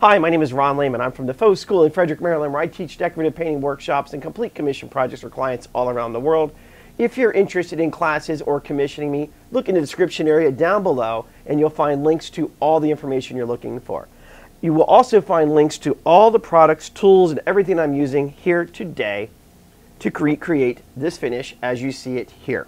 Hi, my name is Ron Layman. I'm from the Faux School in Frederick, Maryland, where I teach decorative painting workshops and complete commission projects for clients all around the world. If you're interested in classes or commissioning me, look in the description area down below and you'll find links to all the information you're looking for. You will also find links to all the products, tools, and everything I'm using here today to recreate this finish as you see it here.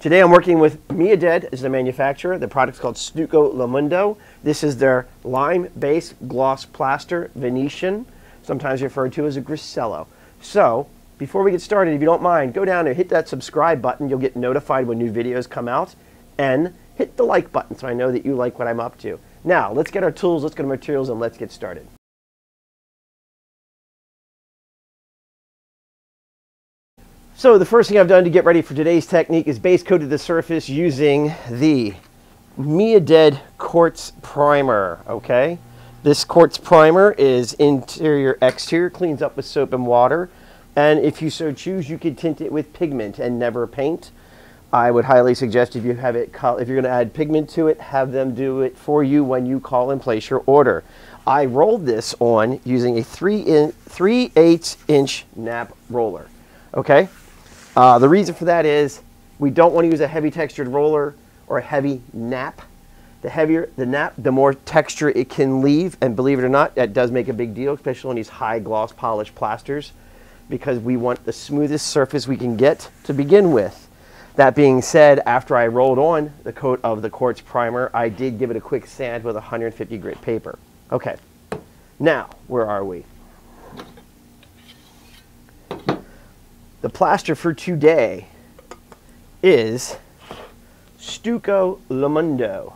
Today I'm working with Meoded as the manufacturer. The product's called Stucco Lamundo. This is their lime-based gloss plaster Venetian, sometimes referred to as a Grassello. So, before we get started, if you don't mind, go down and hit that subscribe button. You'll get notified when new videos come out. And hit the like button so I know that you like what I'm up to. Now, let's get our tools, let's get our materials, and let's get started. So the first thing I've done to get ready for today's technique is base coated the surface using the Meoded Quartz Primer, okay? This quartz primer is interior exterior, cleans up with soap and water. And if you so choose, you could tint it with pigment and never paint. I would highly suggest if you have it, if you're gonna add pigment to it, have them do it for you when you call and place your order. I rolled this on using a three in, 3 8 inch nap roller, okay? Uh, the reason for that is we don't want to use a heavy textured roller or a heavy nap. The heavier the nap, the more texture it can leave. And believe it or not, that does make a big deal, especially on these high gloss polished plasters, because we want the smoothest surface we can get to begin with. That being said, after I rolled on the coat of the quartz primer, I did give it a quick sand with 150 grit paper. Okay, now, where are we? The plaster for today is Stucco Lamundo.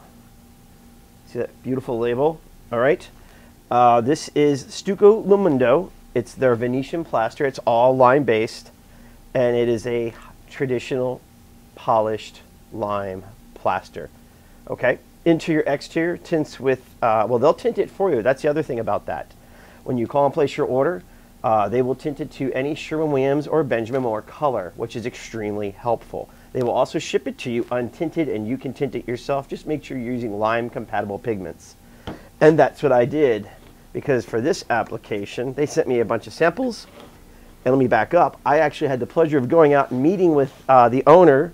See that beautiful label? All right. Uh, this is Stucco Lamundo. It's their Venetian plaster. It's all lime based, and it is a traditional polished lime plaster. Okay. Interior, exterior tints with, uh, well, they'll tint it for you. That's the other thing about that. When you call and place your order, uh, they will tint it to any Sherwin-Williams or Benjamin Moore color, which is extremely helpful. They will also ship it to you untinted and you can tint it yourself. Just make sure you're using lime compatible pigments. And that's what I did because for this application, they sent me a bunch of samples. And let me back up. I actually had the pleasure of going out and meeting with uh, the owner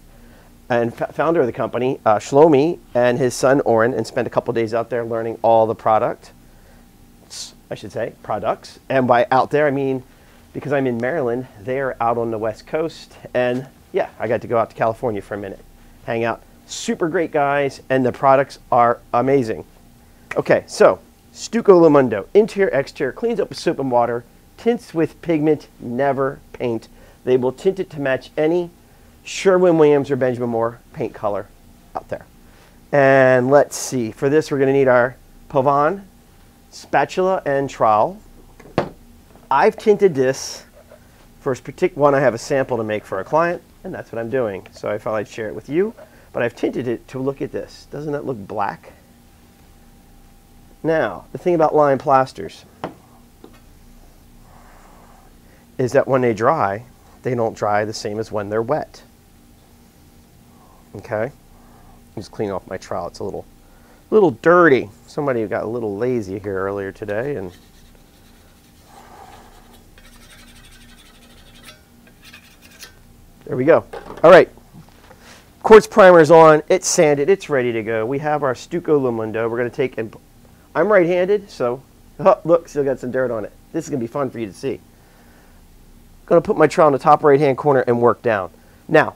and founder of the company, uh, Shlomi, and his son Oren, and spent a couple days out there learning all the product. I should say, products. And by out there, I mean because I'm in Maryland, they're out on the West Coast. And yeah, I got to go out to California for a minute, hang out. Super great guys, and the products are amazing. Okay, so Stucco Lamundo, interior, exterior, cleans up with soap and water, tints with pigment, never paint. They will tint it to match any Sherwin-Williams or Benjamin Moore paint color out there. And let's see, for this we're gonna need our Pavon spatula and trowel. I've tinted this. First particular one, I have a sample to make for a client, and that's what I'm doing. So I thought I'd share it with you. But I've tinted it to look at this. Doesn't that look black? Now, the thing about lime plasters is that when they dry, they don't dry the same as when they're wet. Okay? Just clean off my trowel. It's a little a little dirty. Somebody got a little lazy here earlier today and there we go. All right. Quartz primer is on. It's sanded. It's ready to go. We have our Stucco Lamundo. We're going to take and I'm right-handed, so oh, look, still got some dirt on it. This is going to be fun for you to see. Going to put my trowel in the top right-hand corner and work down. Now,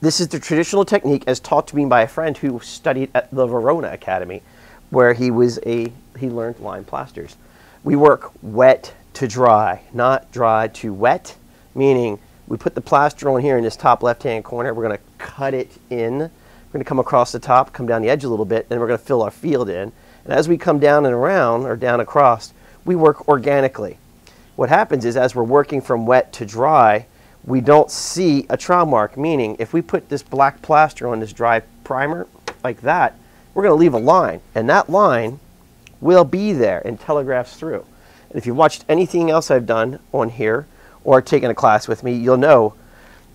this is the traditional technique as taught to me by a friend who studied at the Verona Academy, where he was a he learned lime plasters. We work wet to dry, not dry to wet, meaning we put the plaster on here in this top left-hand corner. We're going to cut it in. We're going to come across the top, come down the edge a little bit, and we're going to fill our field in. And as we come down and around, or down across, we work organically. What happens is as we're working from wet to dry, we don't see a trowel mark, meaning if we put this black plaster on this dry primer like that, we're going to leave a line. And that line will be there and telegraphs through. And if you've watched anything else I've done on here or taken a class with me, you'll know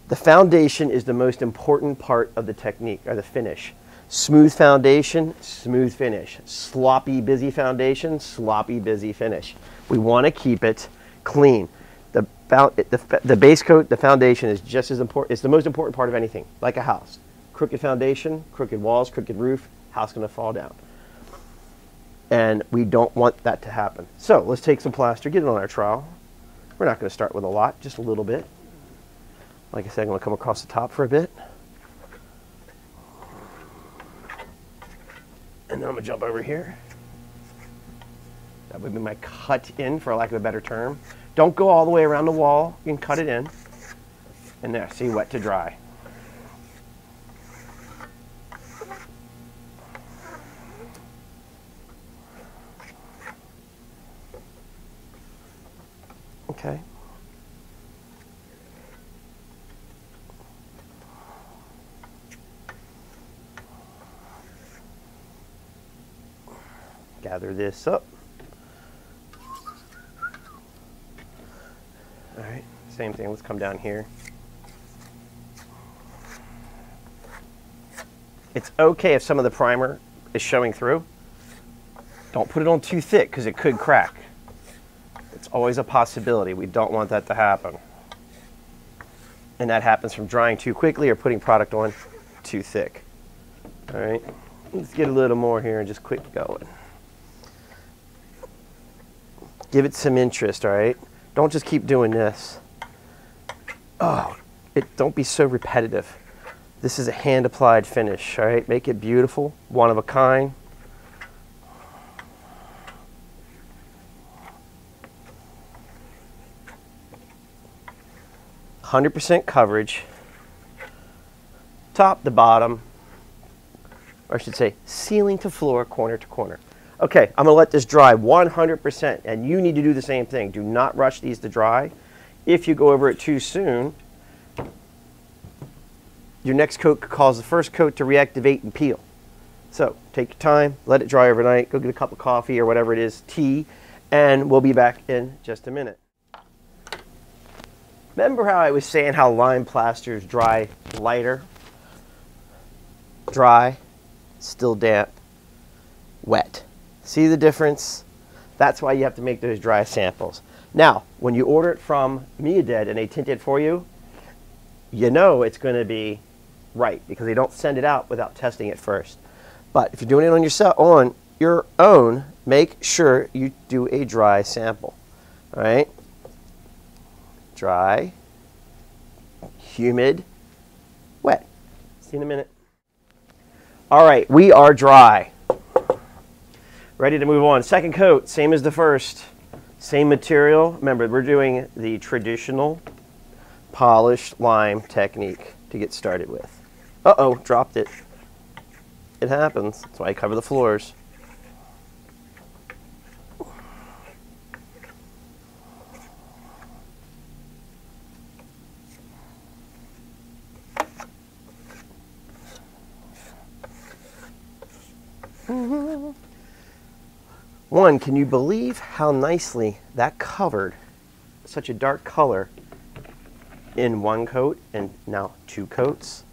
the foundation is the most important part of the technique or the finish. Smooth foundation, smooth finish. Sloppy, busy foundation, sloppy, busy finish. We want to keep it clean. The, the, base coat, the foundation is just as important. It's the most important part of anything, like a house. Crooked foundation, crooked walls, crooked roof, house going to fall down. And we don't want that to happen. So let's take some plaster, get it on our trowel. We're not going to start with a lot, just a little bit. Like I said, I'm going to come across the top for a bit. And then I'm going to jump over here. That would be my cut in, for lack of a better term. Don't go all the way around the wall. You can cut it in. And there, see, wet to dry. Okay. Gather this up. All right, same thing, let's come down here. It's okay if some of the primer is showing through. Don't put it on too thick because it could crack. It's always a possibility. We don't want that to happen. And that happens from drying too quickly or putting product on too thick. All right, let's get a little more here and just quit going. Give it some interest, all right? Don't just keep doing this. Oh, it, don't be so repetitive. This is a hand applied finish, all right? Make it beautiful, one of a kind. Hundred percent coverage, top to bottom, or I should say ceiling to floor, corner to corner. Okay, I'm gonna let this dry 100%, and you need to do the same thing. Do not rush these to dry. If you go over it too soon, your next coat could cause the first coat to reactivate and peel. So take your time, let it dry overnight, go get a cup of coffee or whatever it is, tea, and we'll be back in just a minute. Remember how I was saying how lime plasters dry lighter? Dry, still damp, wet. See the difference? That's why you have to make those dry samples. Now, when you order it from Meoded and they tint it for you, you know it's going to be right because they don't send it out without testing it first. But if you're doing it on yourself on your own, make sure you do a dry sample. All right? Dry, humid, wet. See you in a minute. All right, we are dry. Ready to move on. Second coat, same as the first. Same material. Remember, we're doing the traditional polished lime technique to get started with. Uh-oh, dropped it. It happens. That's why I cover the floors. One, can you believe how nicely that covered such a dark color in one coat and now two coats?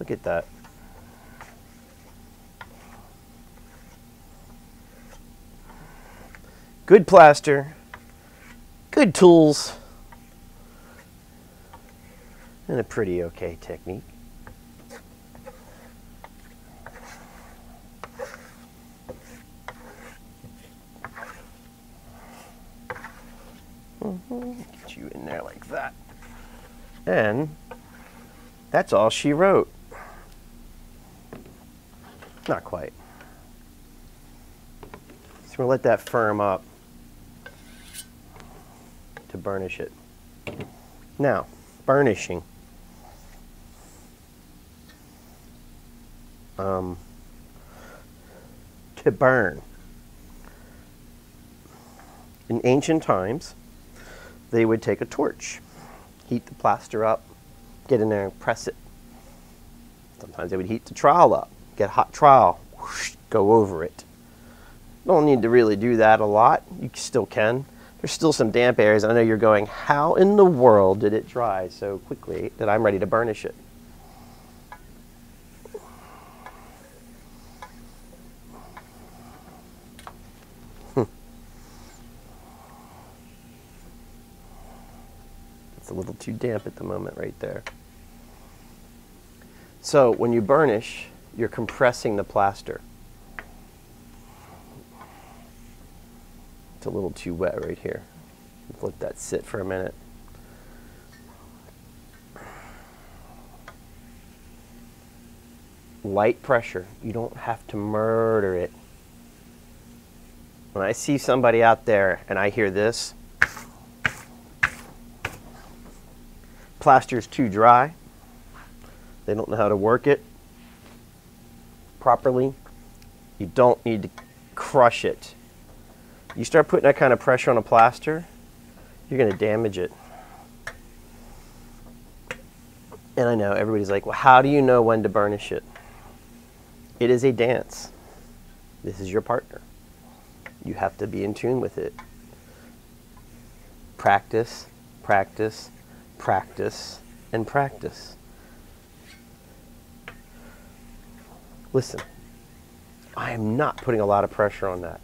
Look at that. Good plaster, good tools, and a pretty okay technique. Get you in there like that. And that's all she wrote. Not quite. So we'll let that firm up to burnish it. Now, burnishing. Um, to burn. In ancient times, they would take a torch, heat the plaster up, get in there and press it. Sometimes they would heat the trowel up, get hot trowel, whoosh, go over it. Don't need to really do that a lot. You still can. There's still some damp areas. I know you're going, how in the world did it dry so quickly that I'm ready to burnish it? Too damp at the moment right there. So when you burnish, you're compressing the plaster. It's a little too wet right here. Let that sit for a minute. Light pressure. You don't have to murder it. When I see somebody out there and I hear this, plaster is too dry. They don't know how to work it properly. You don't need to crush it. You start putting that kind of pressure on a plaster, you're going to damage it. And I know everybody's like, well, how do you know when to burnish it? It is a dance. This is your partner. You have to be in tune with it. Practice, practice, practice, and practice. Listen, I am not putting a lot of pressure on that.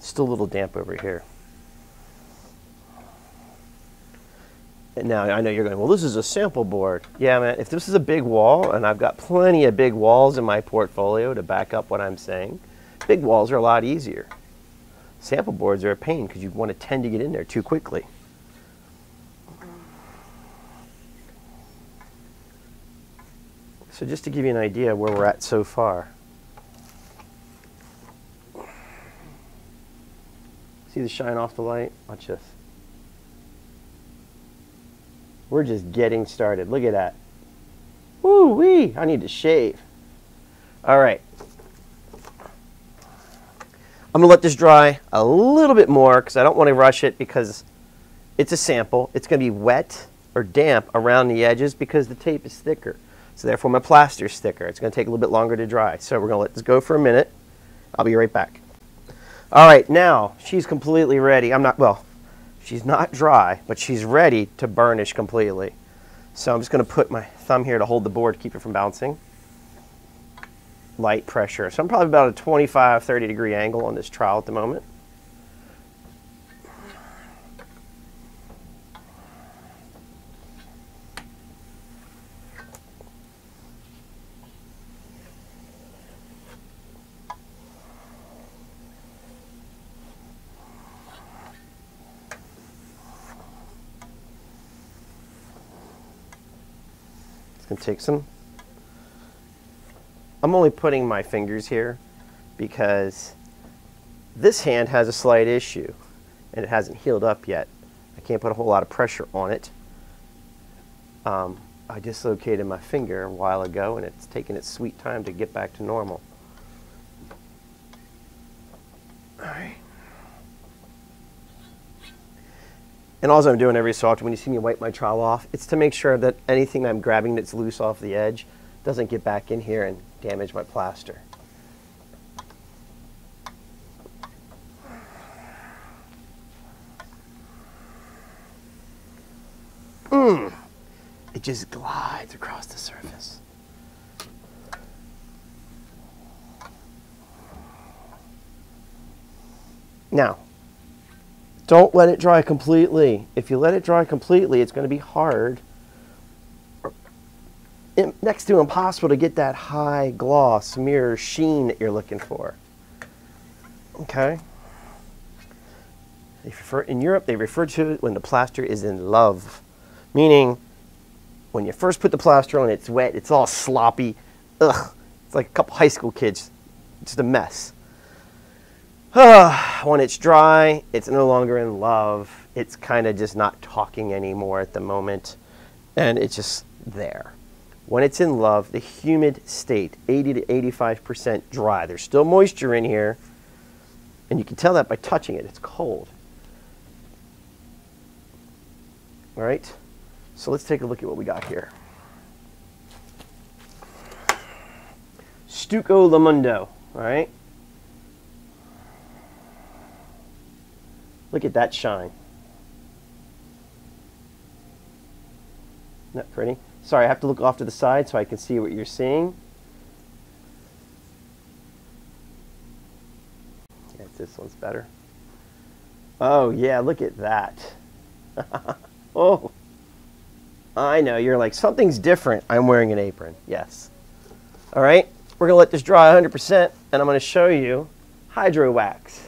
Still a little damp over here. And now I know you're going, well, this is a sample board. Yeah, man, if this is a big wall, and I've got plenty of big walls in my portfolio to back up what I'm saying, big walls are a lot easier. Sample boards are a pain because you want to tend to get in there too quickly. So just to give you an idea where we're at so far. See the shine off the light? Watch this. We're just getting started. Look at that. Woo wee! I need to shave. All right. I'm going to let this dry a little bit more because I don't want to rush it because it's a sample. It's going to be wet or damp around the edges because the tape is thicker. So therefore my plaster is thicker. It's going to take a little bit longer to dry. So we're going to let this go for a minute. I'll be right back. All right, now she's completely ready. I'm not, well, she's not dry, but she's ready to burnish completely. So I'm just going to put my thumb here to hold the board, to keep it from bouncing. Light pressure. So I'm probably about a 25, 30 degree angle on this trowel at the moment. To take some. I'm only putting my fingers here because this hand has a slight issue and it hasn't healed up yet. I can't put a whole lot of pressure on it. Um, I dislocated my finger a while ago and it's taken its sweet time to get back to normal. And all I'm doing every so often when you see me wipe my trowel off, it's to make sure that anything I'm grabbing that's loose off the edge doesn't get back in here and damage my plaster. Mmm. It just glides across the surface. Now, don't let it dry completely. If you let it dry completely, it's going to be hard, next to impossible to get that high gloss, mirror, sheen that you're looking for. Okay? Refer, in Europe, they refer to it when the plaster is in love, meaning when you first put the plaster on, it's wet, it's all sloppy. Ugh, it's like a couple high school kids. Just a mess. when it's dry, it's no longer in love. It's kind of just not talking anymore at the moment. And it's just there. When it's in love, the humid state, 80 to 85% dry. There's still moisture in here. And you can tell that by touching it. It's cold. All right. So let's take a look at what we got here. Stucco Lamundo. All right. Look at that shine. Isn't that pretty? Sorry, I have to look off to the side so I can see what you're seeing. Yes, this one's better. Oh, yeah, look at that. oh, I know. You're like, something's different. I'm wearing an apron. Yes. All right. We're going to let this dry 100%, and I'm going to show you hydro wax.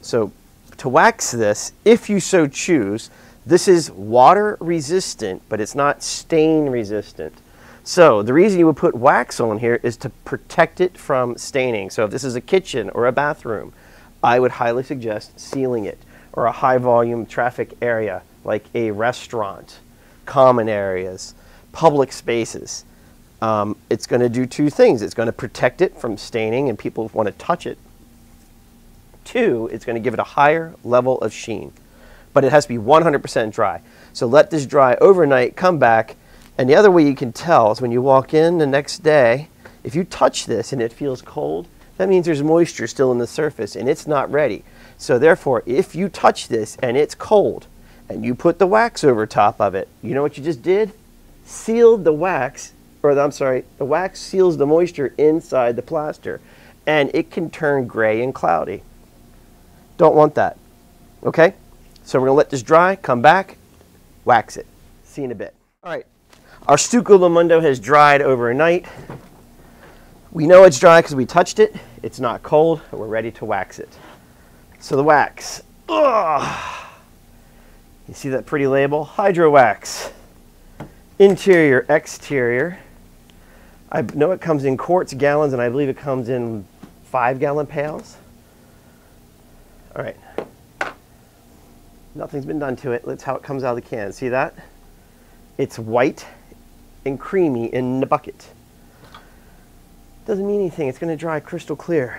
So to wax this, if you so choose, this is water resistant, but it's not stain resistant. So the reason you would put wax on here is to protect it from staining. So if this is a kitchen or a bathroom, I would highly suggest sealing it or a high volume traffic area like a restaurant, common areas, public spaces. Um, it's going to do two things. It's going to protect it from staining and people want to touch it. Two, it's going to give it a higher level of sheen. But it has to be 100% dry. So let this dry overnight, come back, and the other way you can tell is when you walk in the next day, if you touch this and it feels cold, that means there's moisture still in the surface and it's not ready. So therefore, if you touch this and it's cold and you put the wax over top of it, you know what you just did? Sealed the wax, or I'm sorry, the wax seals the moisture inside the plaster and it can turn gray and cloudy. Don't want that. Okay? So we're going to let this dry, come back, wax it. See you in a bit. All right. Our Stucco Lamundo has dried overnight. We know it's dry because we touched it. It's not cold. We're ready to wax it. So the wax. Ugh. You see that pretty label? Hydro Wax. Interior, exterior. I know it comes in quarts, gallons, and I believe it comes in five gallon pails. All right. Nothing's been done to it. Let's how it comes out of the can. See that? It's white and creamy in the bucket. Doesn't mean anything. It's going to dry crystal clear.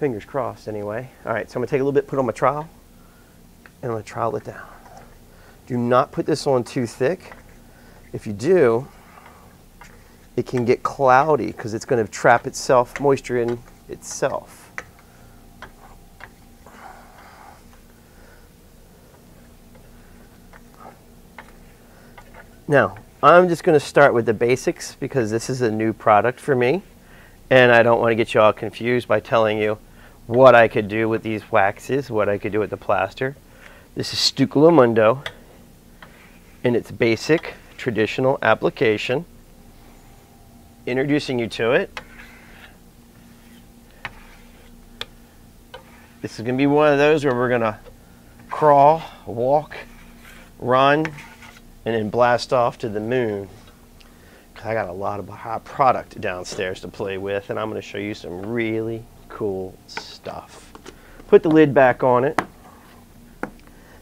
Fingers crossed, anyway. All right, so I'm going to take a little bit, put on my trowel, and I'm going to trowel it down. Do not put this on too thick. If you do, it can get cloudy because it's going to trap itself, moisture in itself. Now, I'm just going to start with the basics because this is a new product for me. And I don't want to get you all confused by telling you what I could do with these waxes, what I could do with the plaster. This is Stucco Mundo in its basic traditional application. Introducing you to it. This is going to be one of those where we're going to crawl, walk, run, and then blast off to the moon. I got a lot of hot product downstairs to play with, and I'm going to show you some really cool stuff. Put the lid back on it.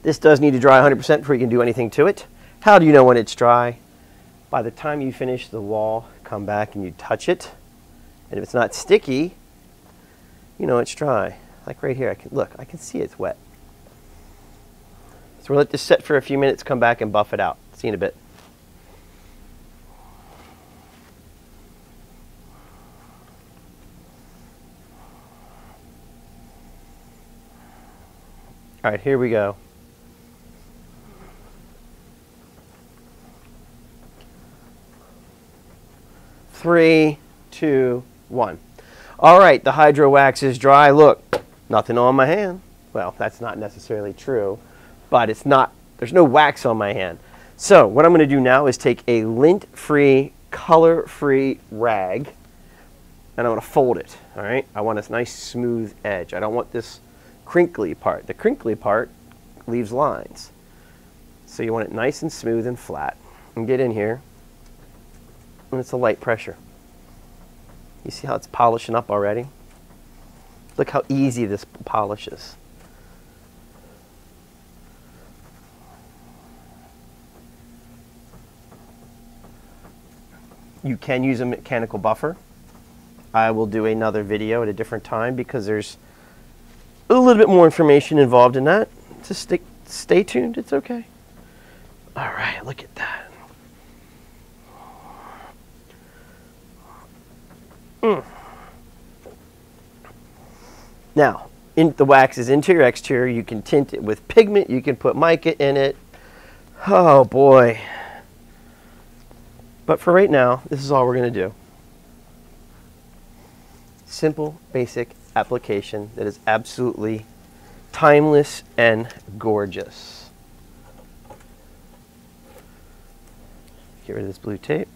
This does need to dry 100% before you can do anything to it. How do you know when it's dry? By the time you finish the wall, come back and you touch it. And if it's not sticky, you know it's dry. Like right here, I can look, I can see it's wet. So we'll let this set for a few minutes, come back and buff it out. See you in a bit. All right, here we go. Three, two, one. All right, the hydro wax is dry. Look, nothing on my hand. Well, that's not necessarily true, but it's not, there's no wax on my hand. So what I'm going to do now is take a lint-free, color-free rag, and I'm going to fold it. All right, I want a nice smooth edge. I don't want this crinkly part. The crinkly part leaves lines. So you want it nice and smooth and flat. And get in here, and it's a light pressure. You see how it's polishing up already? Look how easy this polishes. You can use a mechanical buffer. I will do another video at a different time because there's a little bit more information involved in that. Just stay, stay tuned, it's okay. All right, look at that. Mm. Now, in, the wax is interior, exterior. You can tint it with pigment. You can put mica in it. Oh boy. But for right now, this is all we're going to do. Simple, basic application that is absolutely timeless and gorgeous. Get rid of this blue tape.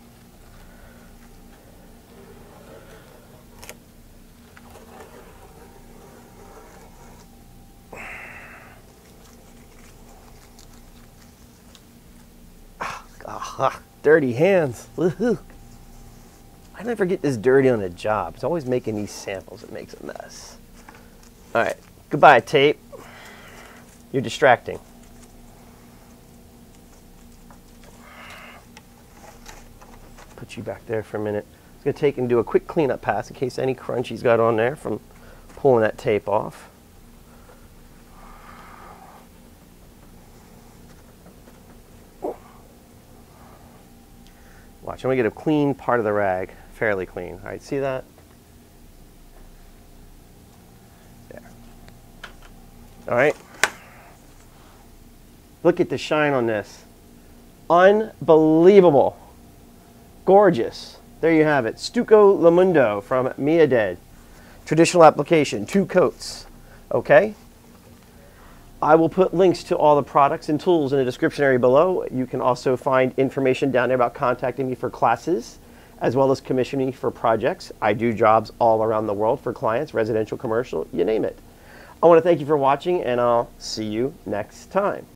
Ah, dirty hands. I never get this dirty on a job. It's always making these samples. It makes a mess. All right. Goodbye, tape. You're distracting. Put you back there for a minute. I'm going to take and do a quick cleanup pass in case any crunchies got on there from pulling that tape off. Watch, I'm going to get a clean part of the rag, fairly clean. All right, see that? There. All right. Look at the shine on this. Unbelievable. Gorgeous. There you have it. Stucco Lamundo from Meoded. Traditional application, two coats. Okay? I will put links to all the products and tools in the description area below. You can also find information down there about contacting me for classes, as well as commissioning for projects. I do jobs all around the world for clients, residential, commercial, you name it. I want to thank you for watching, and I'll see you next time.